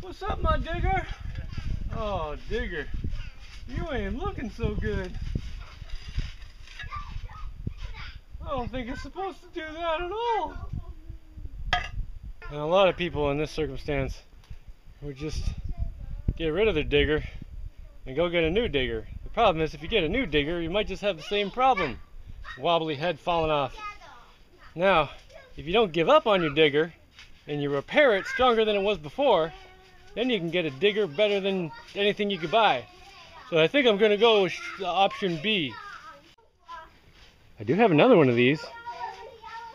What's up, my digger? Oh, digger. You ain't looking so good. I don't think it's supposed to do that at all. And a lot of people in this circumstance would just get rid of their digger and go get a new digger. The problem is if you get a new digger, you might just have the same problem. Wobbly head falling off. Now, if you don't give up on your digger and you repair it stronger than it was before, then you can get a digger better than anything you could buy. So I think I'm going to go with option B. I do have another one of these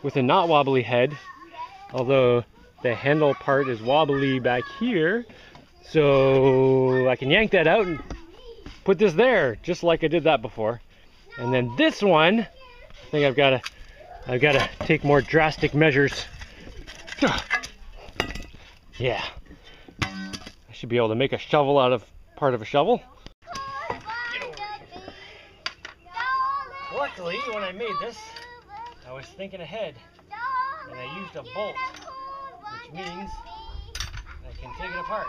with a not wobbly head, although the handle part is wobbly back here. So I can yank that out and put this there, just like I did that before. And then this one, I think I've got to, I've got to take more drastic measures. Yeah, should be able to make a shovel out of part of a shovel. Luckily, when I made this, I was thinking ahead, and I used a bolt, which means I can take it apart.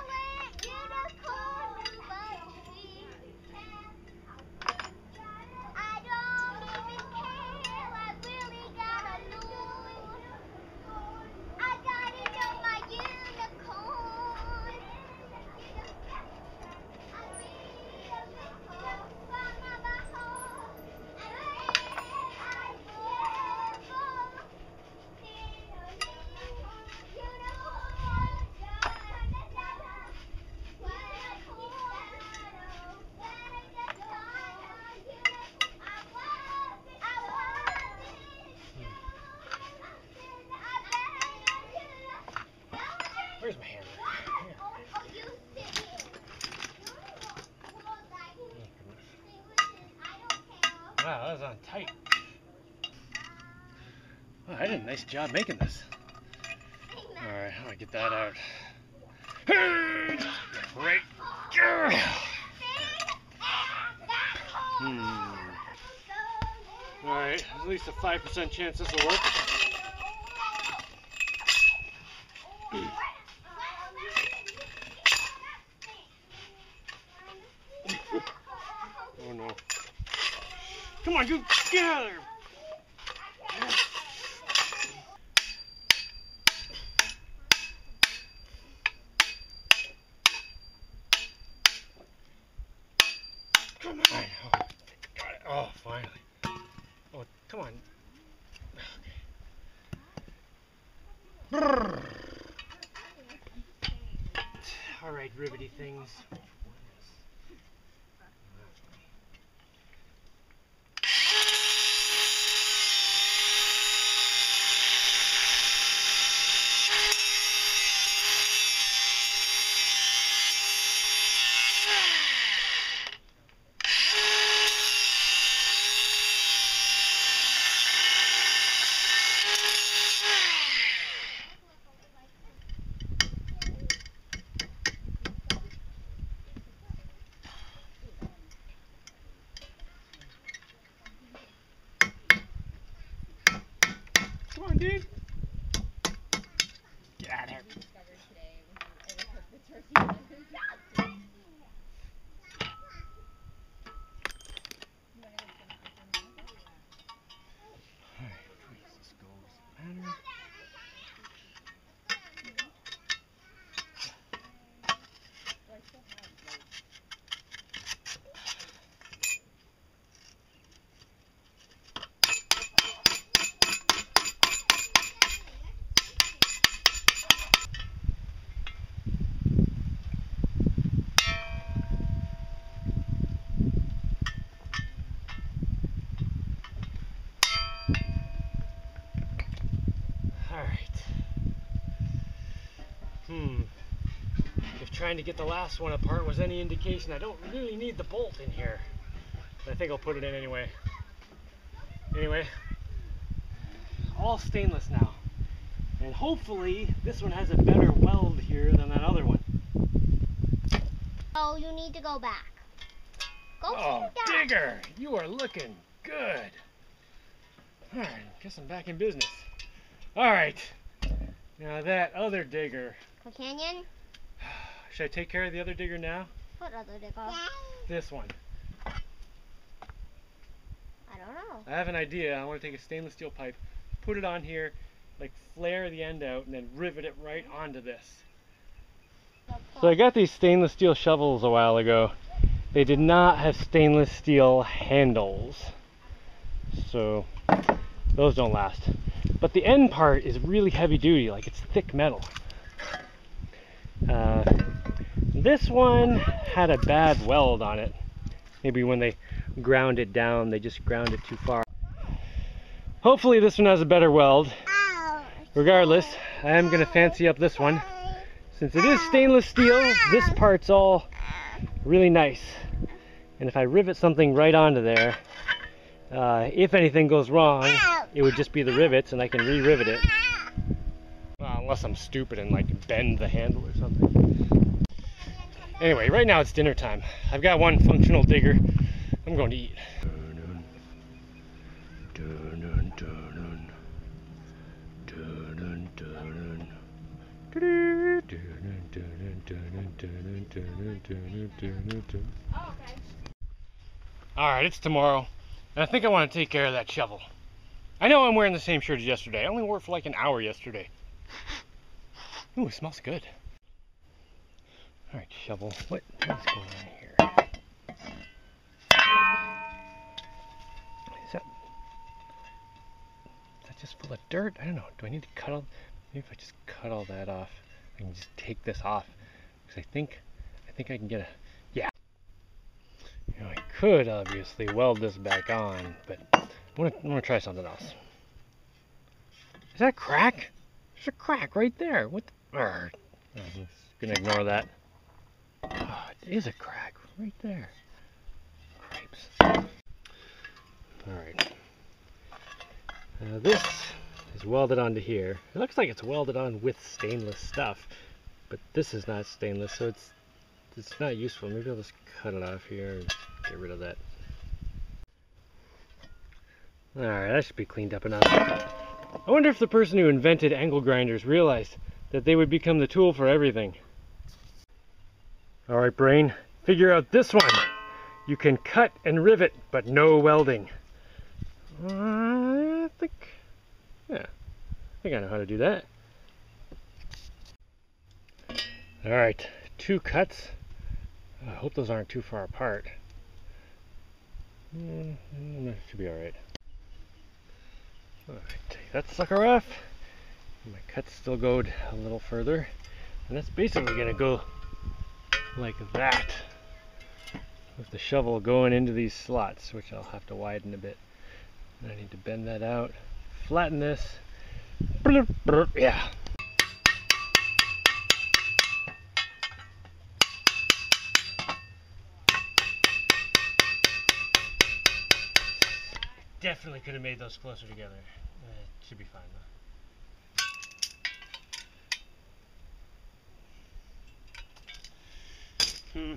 I did a nice job making this. Alright, I'm gonna get that out. Right. Hmm. Alright, at least a 5% chance this will work. Oh no. Come on, you get out of there! Oh, got it. Oh, finally. Oh, come on. Okay. All right, ribbity things. Come on, dude. Get out of here. Alright, please, this goes matter. Alright. Hmm. If trying to get the last one apart was any indication, I don't really need the bolt in here. But I think I'll put it in anyway. Anyway, all stainless now. And hopefully this one has a better weld here than that other one. Oh, you need to go back. Go Oh, digger, you are looking good. Alright, guess I'm back in business. Alright, now that other digger Canyon? Should I take care of the other digger now? What other digger? This one. I don't know. I have an idea. I want to take a stainless steel pipe, put it on here, like flare the end out, and then rivet it right onto this. So I got these stainless steel shovels a while ago. They did not have stainless steel handles. So those don't last. But the end part is really heavy duty, like it's thick metal. Uh, this one had a bad weld on it. Maybe when they ground it down, they just ground it too far. Hopefully this one has a better weld. Regardless, I am going to fancy up this one. Since it is stainless steel, this part's all really nice. And if I rivet something right onto there, uh, if anything goes wrong, it would just be the rivets and I can re-rivet it. Well, unless I'm stupid and like bend the handle or something. Anyway, right now it's dinner time. I've got one functional digger. I'm going to eat. Alright, it's tomorrow, and I think I want to take care of that shovel. I know I'm wearing the same shirt as yesterday. I only wore it for like an hour yesterday. Ooh, it smells good. Alright, shovel. What is going on here? Is that... Is that just full of dirt? I don't know. Do I need to cut all... Maybe if I just cut all that off, I can just take this off. Because I think... I think I can get a... Yeah. You know, I could obviously weld this back on, but I'm gonna, try something else. Is that a crack? There's a crack right there. What the... I'm just gonna ignore that. Is a crack right there. Cripes. Alright. Now this is welded onto here. It looks like it's welded on with stainless stuff, but this is not stainless, so it's it's not useful. Maybe I'll just cut it off here and get rid of that. Alright, that should be cleaned up enough. I wonder if the person who invented angle grinders realized that they would become the tool for everything. Alright, brain, figure out this one. You can cut and rivet, but no welding. I think, yeah, I think I know how to do that. Alright, two cuts. I hope those aren't too far apart. Mm, that should be alright. Alright, take that sucker off. My cuts still go a little further. And that's basically to go like that. With the shovel going into these slots, which I'll have to widen a bit. And I need to bend that out, flatten this. Yeah. Definitely could have made those closer together. Uh, should be fine though. Hmm.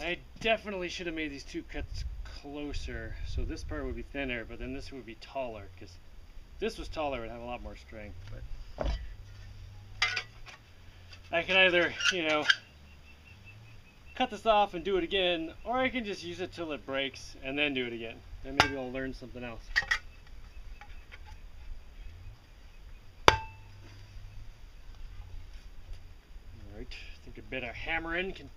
I definitely should have made these two cuts closer, so this part would be thinner, but then this would be taller, because this was taller, would have a lot more strength, but I can either, you know, cut this off and do it again, or I can just use it till it breaks and then do it again. Then maybe I'll learn something else. Alright, I think a bit of hammering can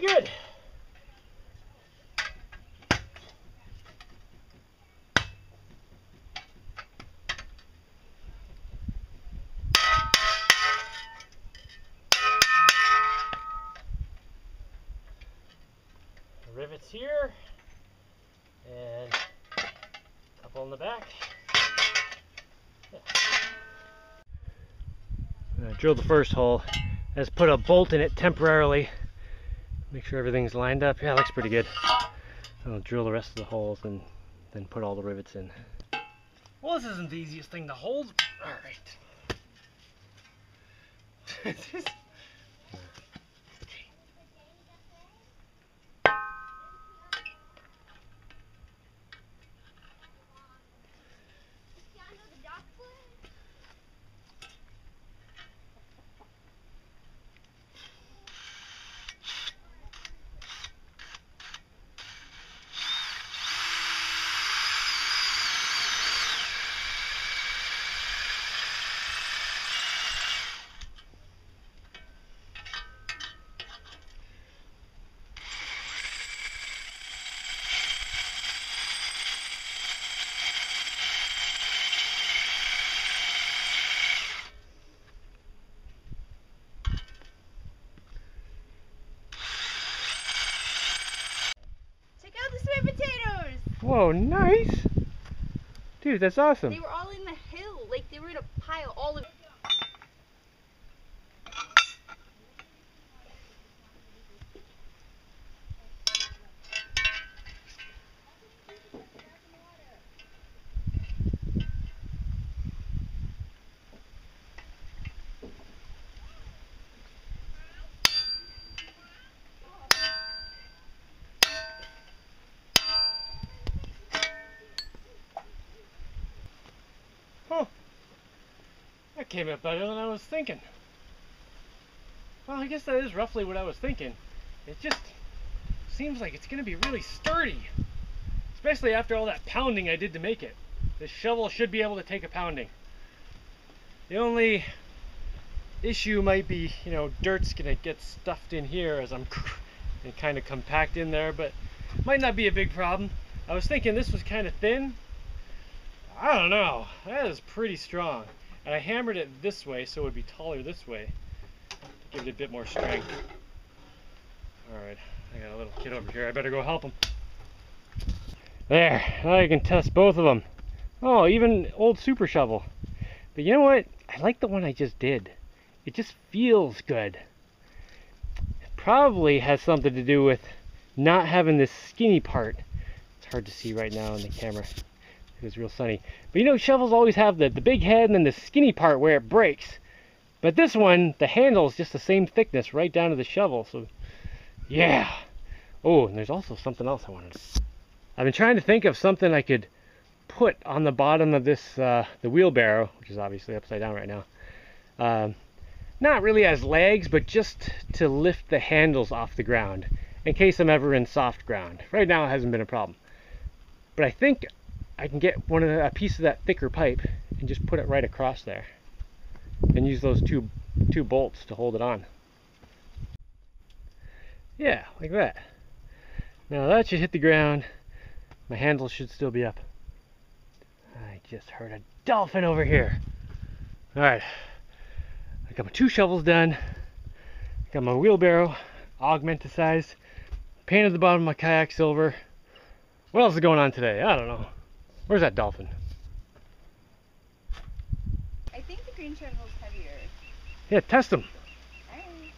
pretty good. Rivets here and a couple in the back. Yeah. I drilled the first hole. Just put a bolt in it temporarily. Make sure everything's lined up. Yeah, looks pretty good. I'll drill the rest of the holes and then put all the rivets in. Well, this isn't the easiest thing to hold. All right. Check out the sweet potatoes. Whoa, nice. Dude, that's awesome. They were all in the hill, like they were in a pile all of. That came out better than I was thinking. Well, I guess that is roughly what I was thinking. It just seems like it's going to be really sturdy. Especially after all that pounding I did to make it. This shovel should be able to take a pounding. The only issue might be, you know, dirt's going to get stuffed in here as I'm and kind of compact in there, but might not be a big problem. I was thinking this was kind of thin. I don't know. That is pretty strong. And I hammered it this way so it would be taller this way to give it a bit more strength. Alright, I got a little kid over here. I better go help him. There, now I can test both of them. Oh, even old super shovel. But you know what? I like the one I just did. It just feels good. It probably has something to do with not having this skinny part. It's hard to see right now in the camera. It was real sunny. But you know, shovels always have the, the big head and then the skinny part where it breaks. But this one, the handle is just the same thickness right down to the shovel. So, yeah. Oh, and there's also something else I wanted. I've been trying to think of something I could put on the bottom of this, uh, the wheelbarrow, which is obviously upside down right now. Um, not really as legs, but just to lift the handles off the ground in case I'm ever in soft ground. Right now it hasn't been a problem. But I think I can get one of the, a piece of that thicker pipe and just put it right across there and use those two two bolts to hold it on. Yeah, like that. Now that should hit the ground. My handle should still be up. I just heard a dolphin over here. All right, I got my two shovels done. Got my wheelbarrow augmented size. Painted the bottom of my kayak silver. What else is going on today? I don't know. Where's that dolphin? I think the green shovel's heavier. Yeah, test him. Alright.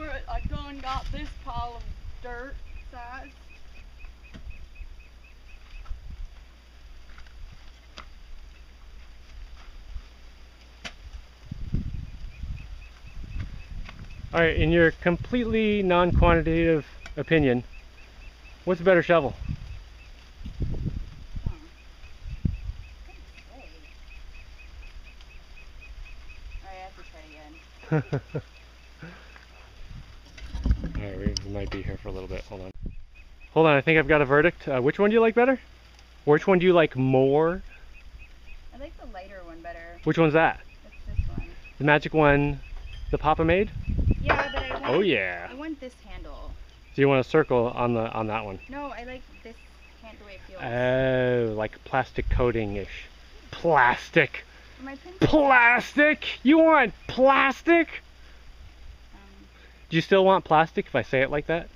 Alright, uh, I done got this pile of dirt size. All right, in your completely non-quantitative opinion, what's a better shovel? Alright, I have to try again. All right, we, we might be here for a little bit. Hold on. Hold on, I think I've got a verdict. Uh, which one do you like better? Which one do you like more? I like the lighter one better. Which one's that? It's this one. The magic one the Papa made? Yeah, but I want, Oh yeah. I want this handle. So you want a circle on the on that one? No, I like this hand the way it feels. Oh, like plastic coating-ish. Plastic. Plastic? You want plastic? um, Do you still want plastic if I say it like that?